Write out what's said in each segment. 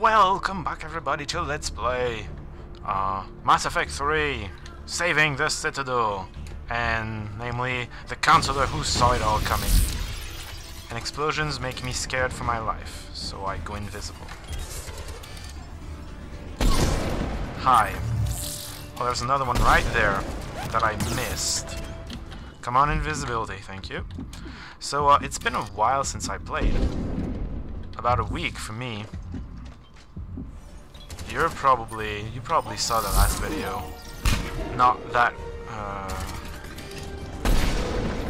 Welcome back everybody to Let's Play uh, Mass Effect 3 Saving the Citadel and namely the Counselor who saw it all coming. And explosions make me scared for my life, so I go invisible. Hi. Oh, there's another one right there that I missed. Come on, invisibility, thank you. So, uh, it's been a while since I played. About a week for me. You're probably, you probably saw the last video. Not that, uh,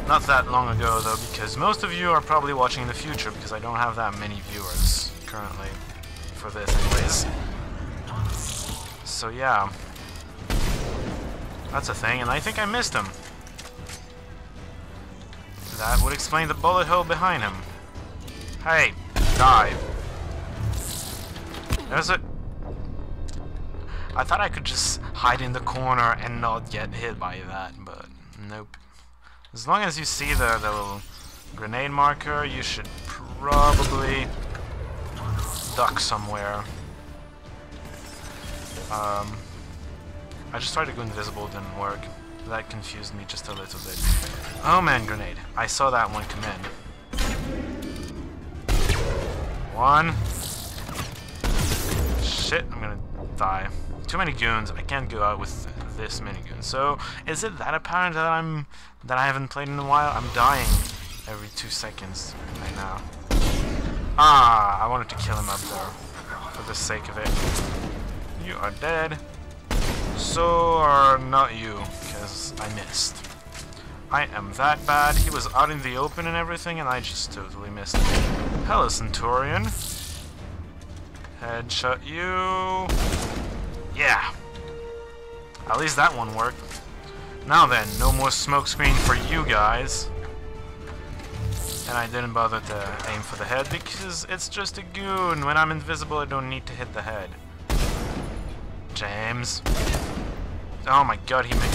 not that long ago though, because most of you are probably watching in the future, because I don't have that many viewers currently for this anyways. So yeah, that's a thing, and I think I missed him. That would explain the bullet hole behind him. Hey, die. There's a... I thought I could just hide in the corner and not get hit by that, but nope. As long as you see the, the little grenade marker, you should probably duck somewhere. Um, I just tried to go invisible, didn't work. That confused me just a little bit. Oh man, grenade. I saw that one come in. One. Shit, I'm gonna die. Too many goons. I can't go out with this many goons. So, is it that apparent that I'm that I haven't played in a while? I'm dying every two seconds right now. Ah, I wanted to kill him up there for the sake of it. You are dead. So are not you, because I missed. I am that bad. He was out in the open and everything, and I just totally missed. Hello, Centurion. Headshot you. Yeah. At least that one worked. Now then, no more smokescreen for you guys. And I didn't bother to aim for the head because it's just a goon. When I'm invisible, I don't need to hit the head. James. Oh my god, he made...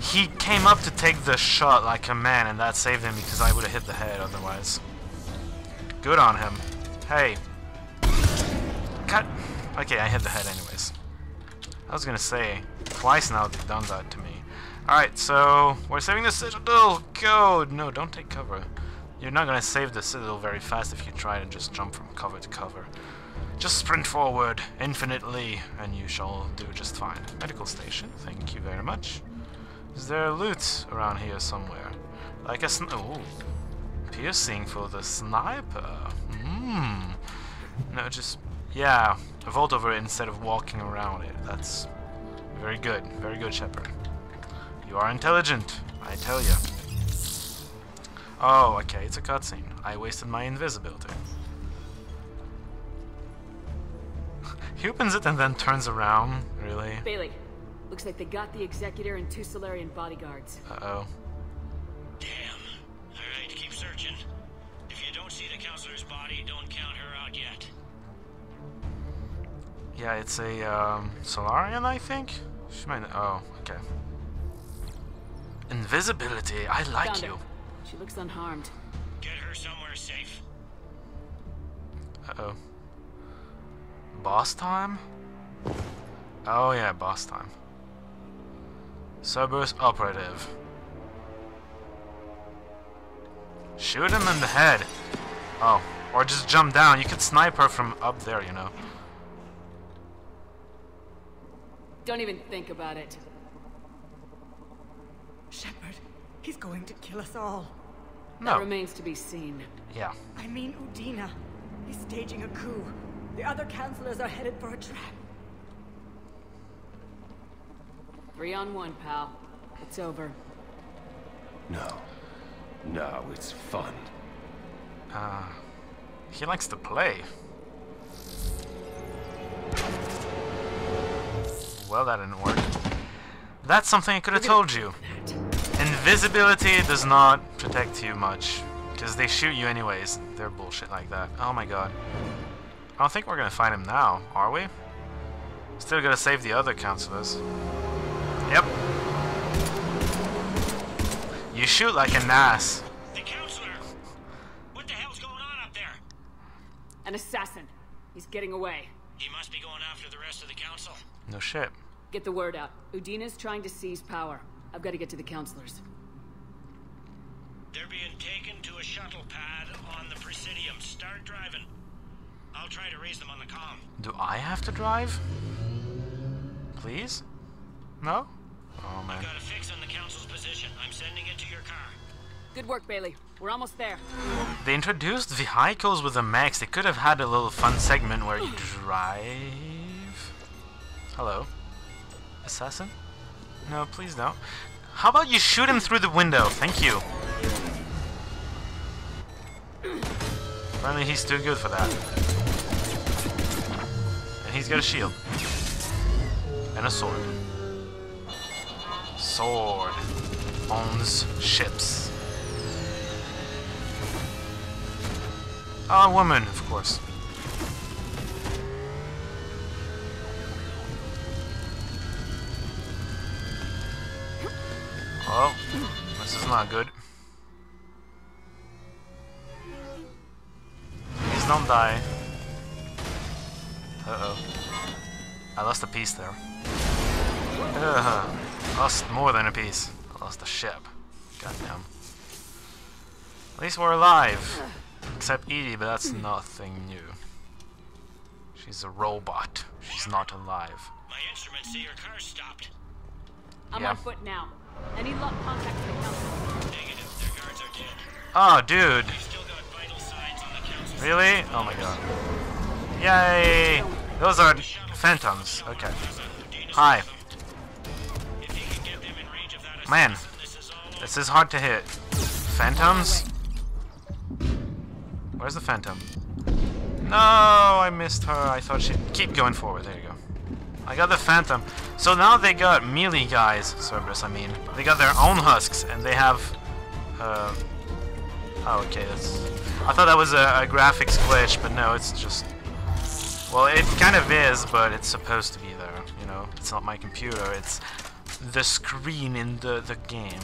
He came up to take the shot like a man, and that saved him because I would have hit the head otherwise. Good on him. Hey. Cut. Okay, I hit the head anyways. I was gonna say, twice now they've done that to me. Alright, so, we're saving the Citadel! Go! No, don't take cover. You're not gonna save the Citadel very fast if you try to just jump from cover to cover. Just sprint forward infinitely, and you shall do just fine. Medical station, thank you very much. Is there loot around here somewhere? Like a sn- oh, piercing for the sniper. Mmm. No, just yeah, vault over it instead of walking around it. That's very good, very good, Shepard. You are intelligent, I tell you. Oh, okay, it's a cutscene. I wasted my invisibility. he opens it and then turns around, really? Bailey, looks like they got the Executor and two Salarian bodyguards. Uh-oh. Yeah, it's a, um, Salarian, I think? She might, oh, okay. Invisibility, I like Found you. her. She looks unharmed. Get her somewhere safe. Uh-oh. Boss time? Oh yeah, boss time. Cerberus operative. Shoot him in the head. Oh, or just jump down. You could snipe her from up there, you know. Don't even think about it. Shepard, he's going to kill us all. That remains to be seen. Yeah. I mean Udina. He's staging a coup. The other counselors are headed for a trap. Three on one, pal. It's over. No. No, it's fun. Uh, he likes to play. Well, that didn't work. That's something I could have told you. Invisibility does not protect you much. Because they shoot you anyways. They're bullshit like that. Oh my god. I don't think we're gonna find him now, are we? Still gotta save the other counselors. Yep. You shoot like an ass. The counselor! What the hell's going on up there? An assassin. He's getting away. He must be going after the rest of the council. No shit. Get the word out. Udina's trying to seize power. I've got to get to the counselors. They're being taken to a shuttle pad on the Presidium. Start driving. I'll try to raise them on the comm. Do I have to drive? Please? No? Oh man. I've Got a fix on the council's position. I'm sending it to your car. Good work, Bailey. We're almost there. They introduced vehicles with the max. They could have had a little fun segment where you drive. Hello. Assassin? No, please don't. How about you shoot him through the window? Thank you. Apparently he's too good for that. And he's got a shield. And a sword. Sword owns ships. A woman, of course. Oh, this is not good. Please don't die. Uh-oh. I lost a piece there. Ugh. Lost more than a piece. I lost a ship. Goddamn. At least we're alive. Except EDI, but that's nothing new. She's a robot. She's not alive. My instruments say your car's stopped. I'm Yeah. on foot now. I need lock contact to the council. Negative. Their guards are dead. Oh, dude. We've still got vital signs on the council. Really? Oh my god. Yay! Those are phantoms. Okay. Hi. If you can get them in range of that Man. this is This is hard to hit. Phantoms? Where's the phantom? No, I missed her. I thought she'd keep going forward. There you go. I got the phantom. So now they got melee guys, Cerberus, I mean. They got their own husks, and they have... Uh, oh, okay, that's... I thought that was a, a graphics glitch, but no, it's just... Well, it kind of is, but it's supposed to be there, you know? It's not my computer, it's the screen in the, the game.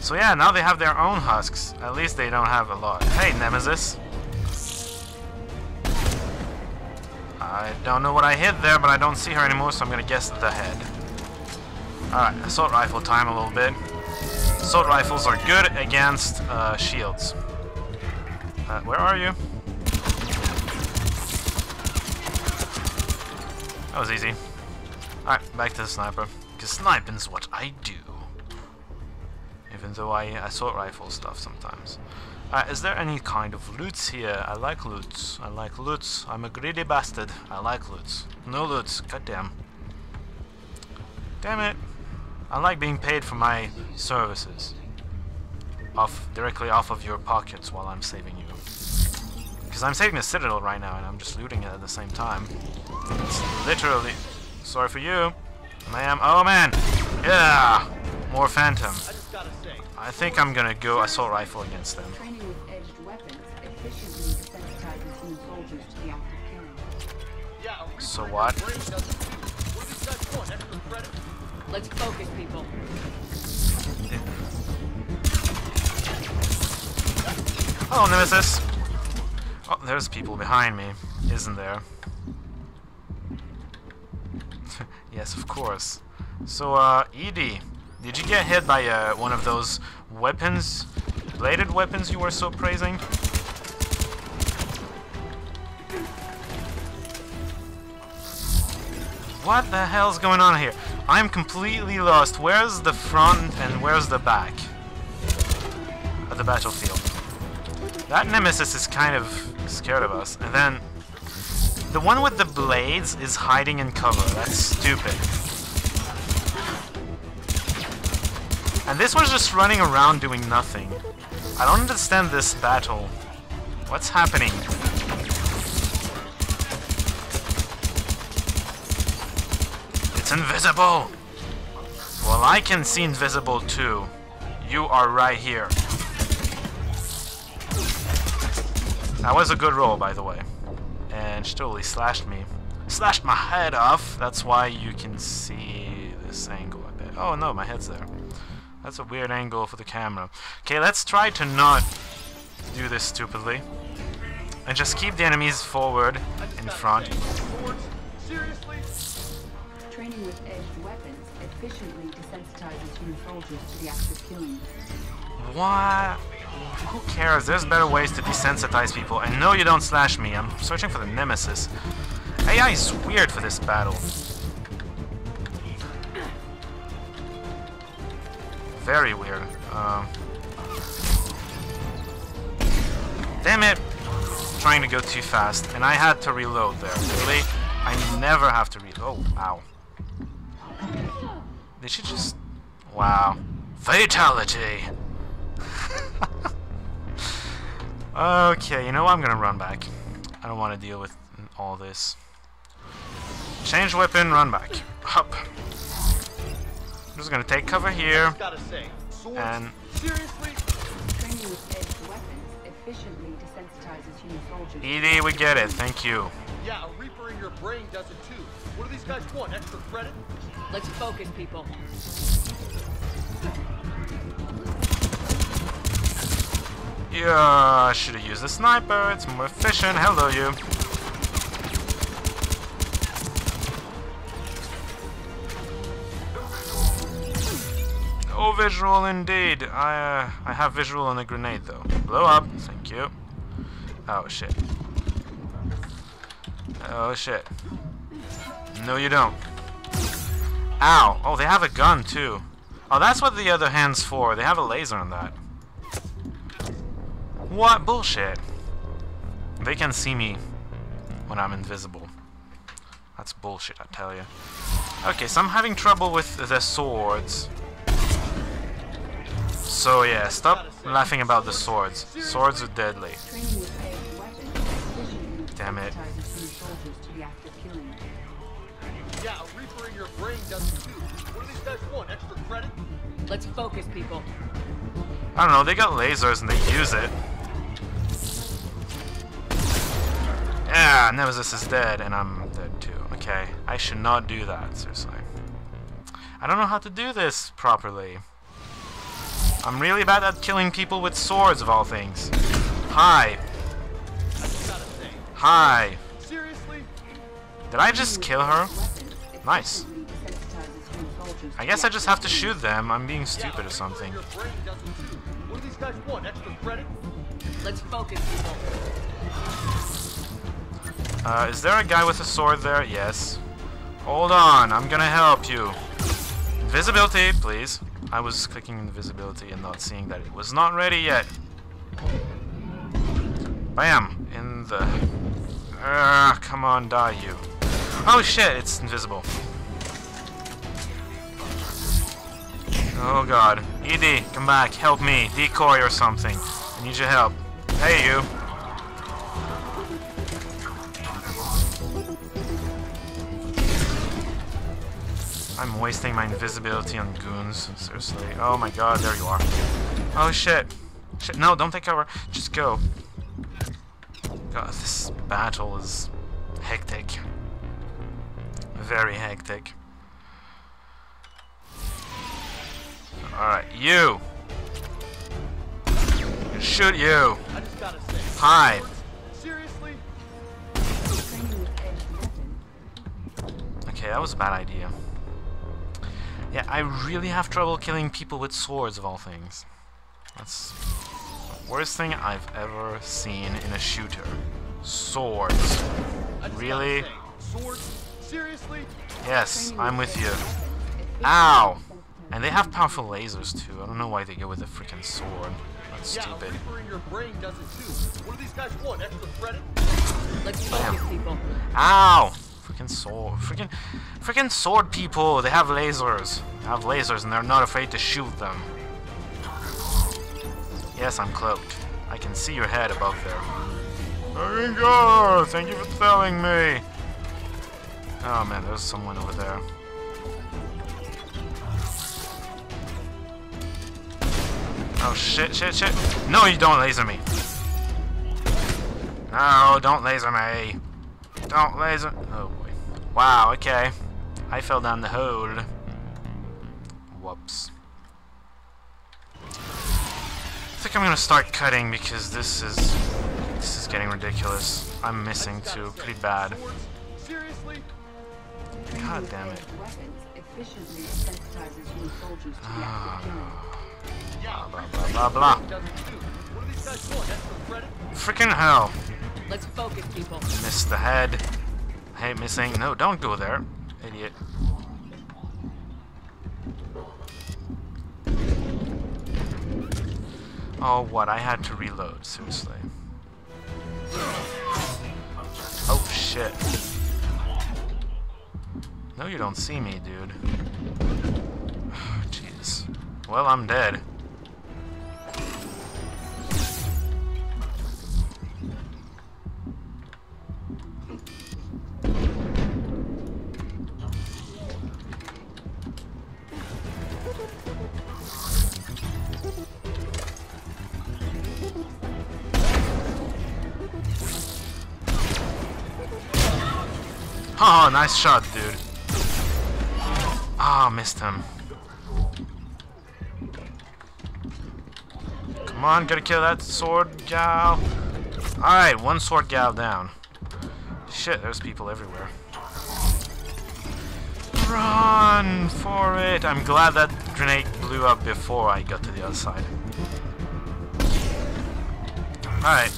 So yeah, now they have their own husks. At least they don't have a lot. Hey, Nemesis. I don't know what I hit there, but I don't see her anymore, so I'm gonna guess the head. Alright, assault rifle time a little bit. Assault rifles are good against uh, shields. Uh, where are you? That was easy. Alright, back to the sniper. Because sniping's what I do. Even though I assault rifle stuff sometimes. Uh, is there any kind of loot here? I like loot. I like loot. I'm a greedy bastard. I like loot. No loots. Goddamn. Damn it. I like being paid for my services. Off directly off of your pockets while I'm saving you. Because I'm saving the Citadel right now and I'm just looting it at the same time. It's literally... Sorry for you. Ma'am. Oh man! Yeah! More Phantom. I think I'm gonna go assault rifle against them. So what? Let's focus, people. Oh, Nemesis! Oh, there's people behind me, isn't there? yes, of course. So, uh, EDI, did you get hit by uh, one of those weapons, bladed weapons you were so praising? What the hell's going on here? I'm completely lost. Where's the front and where's the back of the battlefield? That Nemesis is kind of scared of us. And then the one with the blades is hiding in cover. That's stupid. And this one's just running around doing nothing. I don't understand this battle. What's happening? It's invisible! Well, I can see invisible too. You are right here. That was a good roll, by the way. And she totally slashed me. Slashed my head off. That's why you can see this angle a bit. Oh no, my head's there. That's a weird angle for the camera. Okay, let's try to not do this stupidly. and just keep the enemies forward in front. Training with edged weapons efficiently desensitizes human soldiers to the act of killing. What? Who cares? There's better ways to desensitize people. And no, you don't slash me. I'm searching for the nemesis. AI is weird for this battle. Very weird. Uh, damn it! Trying to go too fast, and I had to reload there. Really? I never have to reload. Oh, ow. They should just... Wow. Fatality! okay, you know what? I'm gonna run back. I don't want to deal with all this. Change weapon, run back. Up. I'm just gonna take cover here. And Training with edged weapons efficiently desensitizes human soldiers. EDI, we get it. Thank you. Yeah, a Reaper in your brain does it too. What do these guys want? Extra credit? Let's focus, people. Yeah, I should have used the sniper. It's more efficient. Hello, you. Oh, visual indeed. I uh, I have visual on a grenade though. Blow up. Thank you. Oh shit. Oh shit. No, you don't. Ow. Oh, they have a gun too. Oh, that's what the other hand's for. They have a laser on that. What bullshit? They can see me when I'm invisible. That's bullshit, I tell you. Okay, so I'm having trouble with the swords. So yeah, stop laughing about the swords. Swords are deadly. Of killing. Yeah, a Reaper in your brain does too. What do these guys want? Extra credit? Let's focus, people. I don't know, they got lasers and they use it. Yeah, Nemesis is dead and I'm dead too. Okay, I should not do that, seriously. I don't know how to do this properly. I'm really bad at killing people with swords of all things. Hi. Hi. Seriously? Did I just kill her? Nice. efficiently desensitizes human soldiers I guess I just have to shoot them. I'm being stupid or something. in your brain does it too. What do these guys want? Extra credit? Let's focus, people. Uh, is there a guy with a sword there? Yes. Hold on, I'm gonna help you. Invisibility, please. I was clicking invisibility and not seeing that it was not ready yet. Bam! In the... Ah, come on, die you. Oh shit, it's invisible. Oh god. EDI, come back, help me. Decoy or something. I need your help. Hey you. I'm wasting my invisibility on goons. Seriously. Oh my god, there you are. Oh shit. Shit, no, don't take cover. Just go. God, this battle is hectic. Very hectic. Alright, you! Shoot you! I just gotta say. Hi! Seriously? Training with edged weapons Okay, that was a bad idea. Yeah, I really have trouble killing people with swords of all things. That's worst thing I've ever seen in a shooter. Swords. Really? Swords? Seriously? Yes, I'm with you. Ow! And they have powerful lasers too. I don't know why they go with a freaking sword. That's stupid. Reaper in your brain does it too. What do these guys want? Extra credit? Let's Bam. Ow! Freaking sword. Freaking, freaking sword people. They have lasers. They have lasers and they're not afraid to shoot them. Yes, I'm cloaked. I can see your head above there. Ringo! Thank you for telling me. Oh man, there's someone over there. Oh shit, shit, shit. No, you don't laser me. No, don't laser me. Don't laser. Oh boy. Wow, okay. I fell down the hole. Whoops. Think I'm gonna start cutting because this is this is getting ridiculous. I'm missing too, pretty bad. Seriously? God damn it. Weapons efficiently desensitizes new soldiers to the act of killing. Yeah, Blah, blah, blah. brain does it too. What do these guys want? Extra credit? Freaking hell. Let's focus, people. Missed the head. Hate missing. No, don't go there. Idiot. Oh, what? I had to reload. Seriously. Oh, shit. No, you don't see me, dude. Jeez. Well, I'm dead. Nice shot, dude. Ah, missed him. Come on, gotta kill that sword gal. Alright, one sword gal down. Shit, there's people everywhere. Run for it! I'm glad that grenade blew up before I got to the other side. Alright.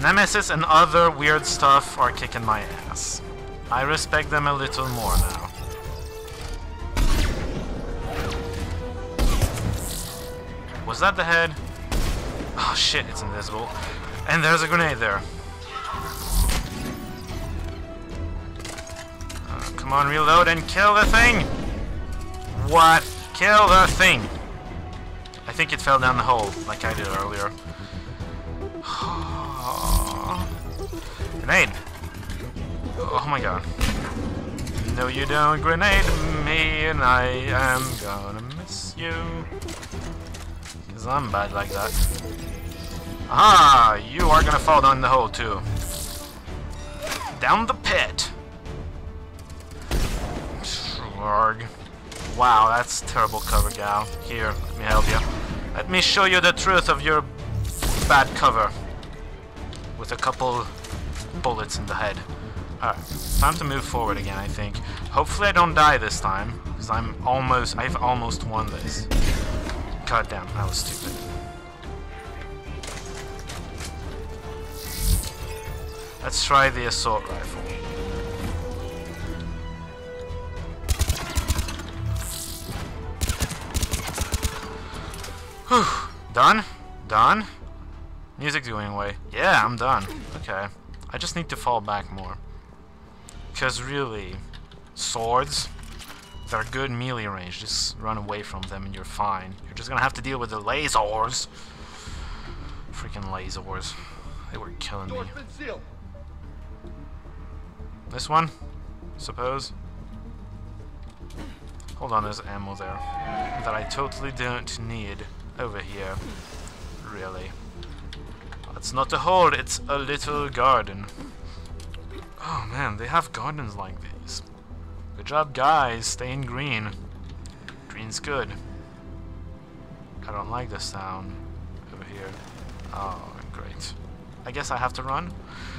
Nemesis and other weird stuff are kicking my ass. I respect them a little more now. Was that the head? Oh shit, it's invisible. And there's a grenade there. Uh, come on, reload and kill the thing! What? Kill the thing! I think it fell down the hole, like I did earlier. Grenade! Oh my god. No you don't grenade me and I am gonna miss you. Cause I'm bad like that. Ah, you are gonna fall down the hole too. Down the pit. Shrug. Wow, that's terrible cover, gal. Here, let me help you. Let me show you the truth of your bad cover. With a couple bullets in the head. Alright, time to move forward again, I think. Hopefully I don't die this time, because I'm almost, I've almost won this. God damn, that was stupid. Let's try the assault rifle. Whew. Done? Done? Music's going away. Yeah, I'm done. Okay. I just need to fall back more. Because really, swords, they're good melee range. Just run away from them and you're fine. You're just gonna have to deal with the lasers. Freaking lasers. They were killing me. Door's been sealed. This one? Suppose? Hold on, there's ammo there. That I totally don't need over here. Really. It's not a hole, it's a little garden. Oh man, they have gardens like these. Good job, guys. Staying green. Green's good. I don't like the sound over here. Oh, great. I guess I have to run.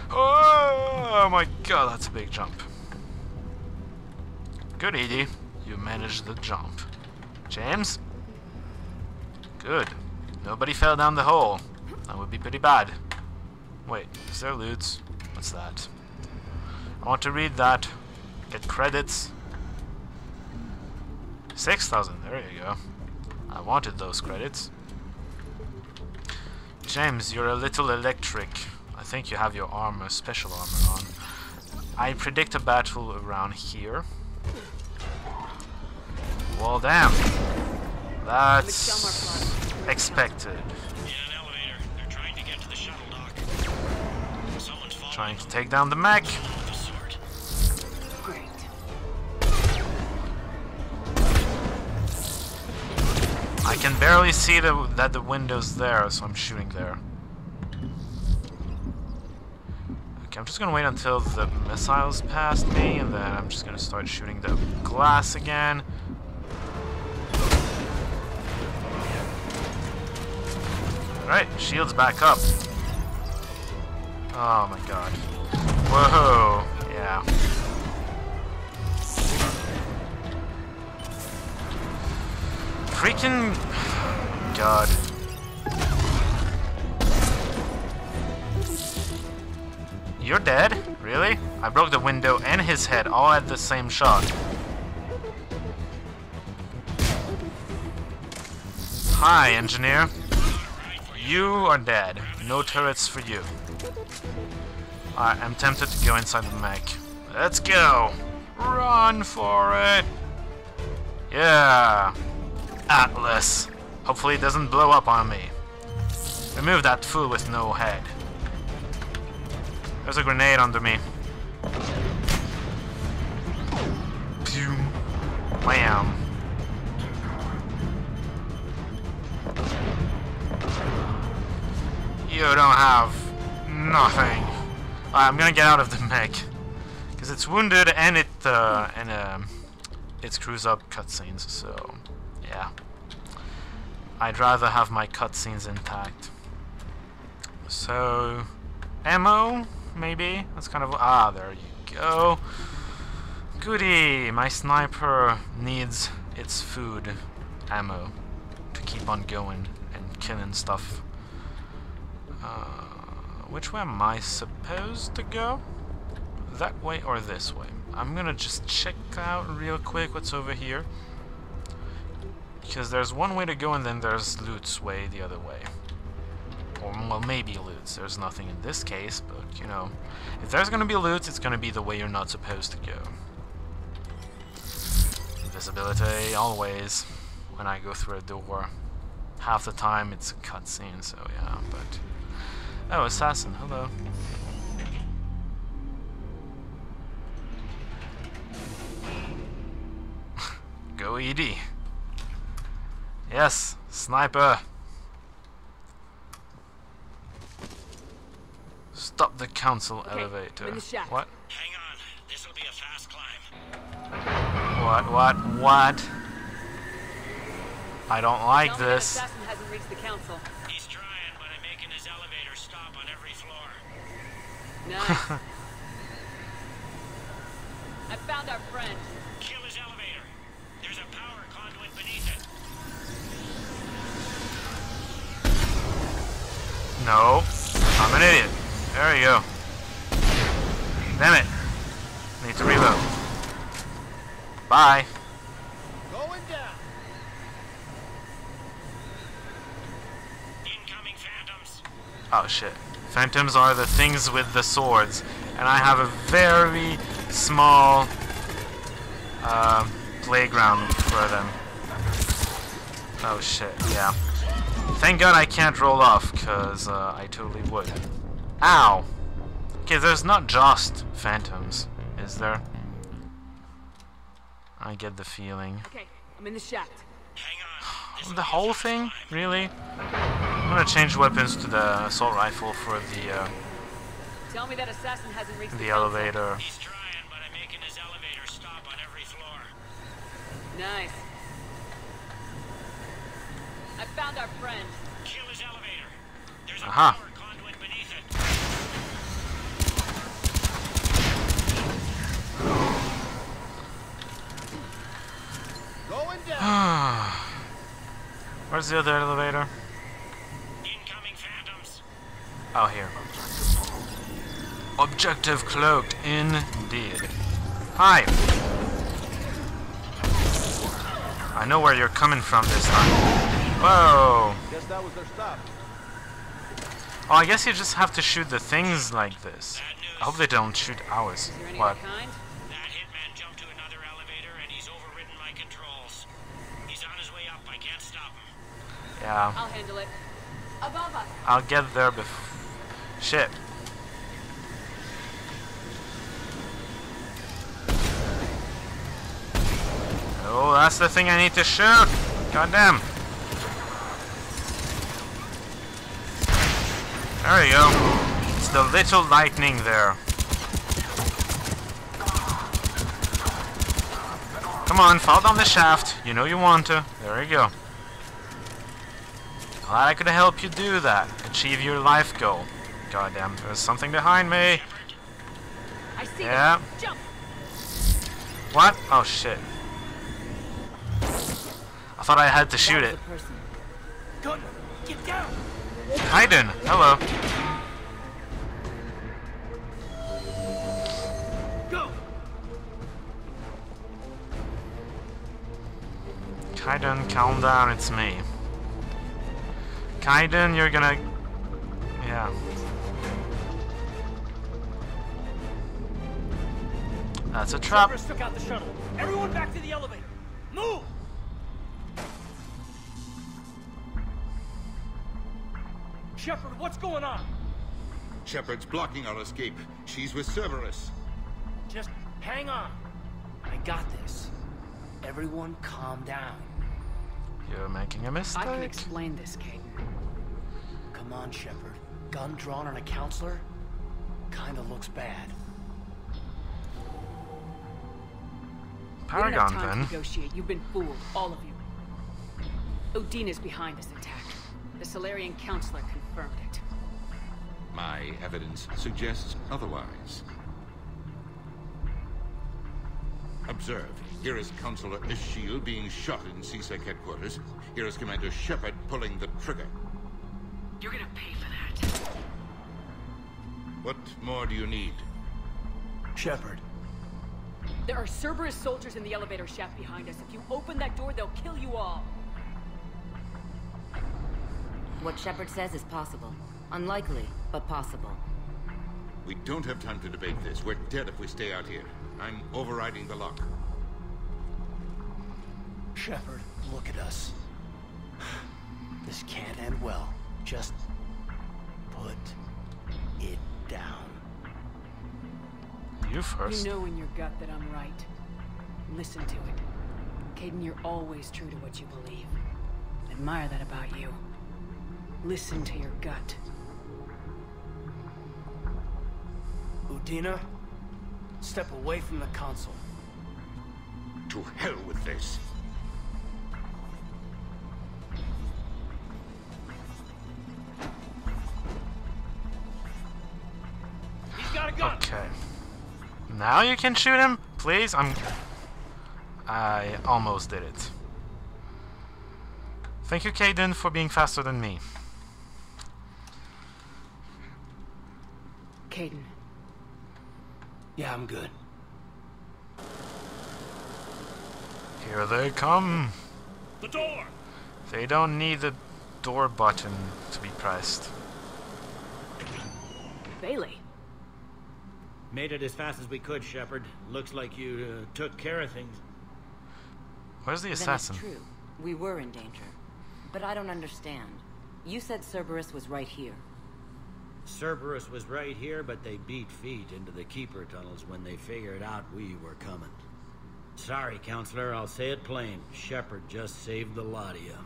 Oh, oh my god, that's a big jump. Good, EDI. You managed the jump. James? Good. Nobody fell down the hole. That would be pretty bad. Wait, is there loot? What's that? I want to read that. Get credits. 6,000, there you go. I wanted those credits. James, you're a little electric. I think you have your armor, special armor on. I predict a battle around here. Well, damn. That's expected. In an elevator. They're trying to get to the shuttle dock. Someone's Trying to take down the mech. I can barely see the, that the window's there, so I'm shooting there. Okay, I'm just gonna wait until the missiles past me, and then I'm just gonna start shooting the glass again. Alright, shield's back up. Oh my god. Whoa. Yeah. Freaking... God. You're dead? Really? I broke the window and his head all at the same shot. Hi, engineer. You are dead. No turrets for you. I am tempted to go inside the mech. Let's go! Run for it! Yeah! Atlas. Hopefully it doesn't blow up on me. Remove that fool with no head. There's a grenade under me. Pew. Wham. You don't have nothing. Alright, I'm gonna get out of the mech. Because it's wounded and it, uh, and, um, it screws up cutscenes, so, yeah. I'd rather have my cutscenes intact. So, ammo, maybe? That's kind of, ah, there you go. Goody, my sniper needs its food, ammo, to keep on going and killing stuff. Uh, which way am I supposed to go? That way or this way? I'm gonna just check out real quick what's over here. Because there's one way to go and then there's Loot's way the other way. Or, well, maybe Loot's. There's nothing in this case, but, you know. If there's gonna be Loot, it's gonna be the way you're not supposed to go. Visibility, always. When I go through a door. Half the time it's a cutscene, so yeah, but... Oh, assassin, hello. Go EDI. Yes, sniper. Stop the council Okay, elevator. I'm in the. What? Hang on. This'll be a fast climb. What? What? What? I don't like Tell this. assassin hasn't reached the council. He's trying, but I'm making his elevator stop on every floor. Nice. I found our friend. No. I'm an idiot. There you go. Damn it. Need to reload. Bye. Going down. Incoming phantoms. Oh shit. Phantoms are the things with the swords. And I have a very small uh, playground for them. Oh shit, yeah. Thank god I can't roll off, because uh, I totally would. Ow! Okay, there's not just phantoms, is there? I get the feeling. Okay, I'm in the shaft. Hang on. The whole thing? Really? I'm gonna change weapons to the assault rifle for the uh, Tell me that assassin hasn't reached the, the elevator. He's trying, but I'm making his elevator stop on every floor. Nice. I found our friend. Kill his elevator. There's a Aha. power conduit beneath it. Going down. Where's the other elevator? Incoming phantoms. Oh, here. Objective cloaked, indeed. Hi. I know where you're coming from this time. Whoa. Guess that was their stop. Oh, I guess you just have to shoot the things like this. I hope they don't shoot ours. Is there any What? kind? That hitman jumped to another elevator and he's overridden my controls. He's on his way up. I can't stop him. Yeah. I'll handle it. Above us. I'll get there before. Shit. Oh, that's the thing I need to shoot. Goddamn. There you go. It's the little lightning there. Come on, fall down the shaft. You know you want to. There you go. Glad I could help you do that. Achieve your life goal. goddamn, there's something behind me. I see Yeah. Jump! What? Oh shit. I thought I had to shoot it. was a person. Gunner, get down! Kaidan, hello. Go! Kaidan, calm down, it's me. Kaidan, you're gonna... Yeah. That's a trap. Took out the shuttle. Everyone back to the elevator. Move! Shepard, what's going on? Shepard's blocking our escape. She's with Cerberus. Just hang on. I got this. Everyone calm down. You're making a mistake. I can explain this, Kaidan. Come on, Shepard. Gun drawn on a counselor? Kinda looks bad. Paragon, we don't have Paragon, time then. to negotiate. You've been fooled, all of you. Udina is behind this attack. The Salarian counselor confirmed it. My evidence suggests otherwise. Observe. Here is Counselor Esheel being shot in C-Sec headquarters. Here is Commander Shepard pulling the trigger. You're gonna pay for that. What more do you need? Shepard, There are Cerberus soldiers in the elevator shaft behind us. If you open that door, they'll kill you all. What Shepard says is possible. Unlikely, but possible. We don't have time to debate this. We're dead if we stay out here. I'm overriding the lock. Shepard, look at us. This can't end well. Just put it down. You first. You know in your gut that I'm right. Listen to it. Kaidan, you're always true to what you believe. Admire that about you. Listen to your gut. Udina, step away from the console. To hell with this. He's got a gun! Okay. Now you can shoot him, please. I'm. I almost did it. Thank you, Kaidan, for being faster than me. Kaidan, Yeah, I'm good. Here they come. The door! They don't need the door button to be pressed. Bailey. Made it as fast as we could, Shepard. Looks like you uh, took care of things. Where's the Then assassin? it's true. We were in danger. But I don't understand. You said Cerberus was right here. Cerberus was right here, but they beat feet into the Keeper tunnels when they figured out we were coming. Sorry, Counselor, I'll say it plain. Shepard just saved the lot of you.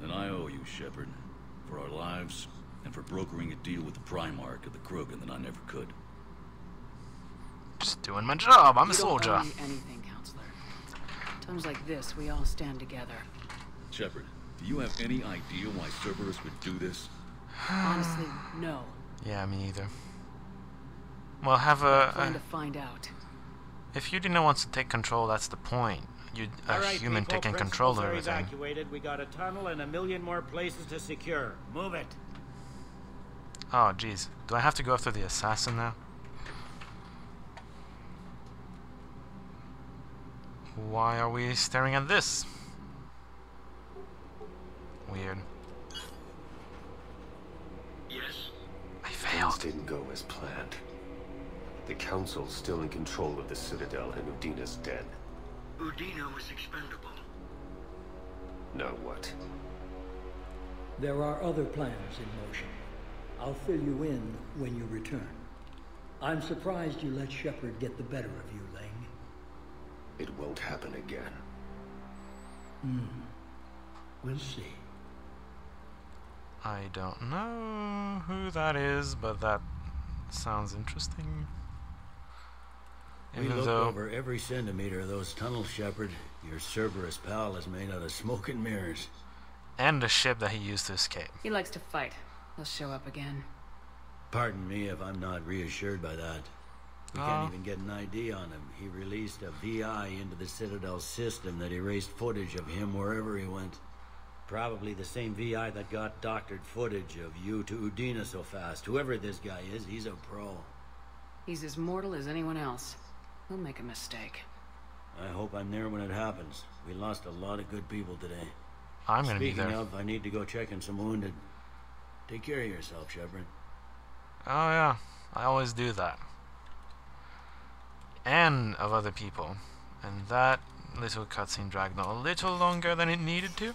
Then I owe you, Shepard. For our lives, and for brokering a deal with the Primarch of the Krogan that I never could. Just doing my job. I'm a you don't soldier. owe me anything, counselor. Times like this, we all stand together. Shepard, do you have any idea why Cerberus would do this? Honestly, no. Yeah, me either. Well, have a. Plan uh, to find out. if Udina wants to take control, that's the point. You, a All right, human people, taking control of principals are everything. evacuated. We got a tunnel and a million more places to secure. Move it. Oh, jeez. Do I have to go after the assassin now? Why are we staring at this? Weird. Yes? I Things failed. Didn't go as planned. The Council's still in control of the Citadel and Udina's dead. Udina was expendable. Now what? There are other plans in motion. I'll fill you in when you return. I'm surprised you let Shepard get the better of you, Leng. It won't happen again. Hmm. We'll see. I don't know who that is, but that sounds interesting. We Even looked though over every centimeter of those tunnels, Shepard. Your Cerberus pal is made out of smoke and mirrors. and the ship that he used to escape. He likes to fight. He'll show up again. Pardon me if I'm not reassured by that. We Oh. can't ah. even get an ID on him. He released a VI into the Citadel system that erased footage of him wherever he went. Probably the same VI that got doctored footage of you to Udina so fast. Whoever this guy is, he's a pro. He's as mortal as anyone else. He'll make a mistake. I hope I'm there when it happens. We lost a lot of good people today. I'm gonna Speaking be there. Speaking of, I need to go check in some wounded. Take care of yourself, Shepard. Oh yeah, I always do that. And of other people. And that little cutscene dragged on a little longer than it needed to.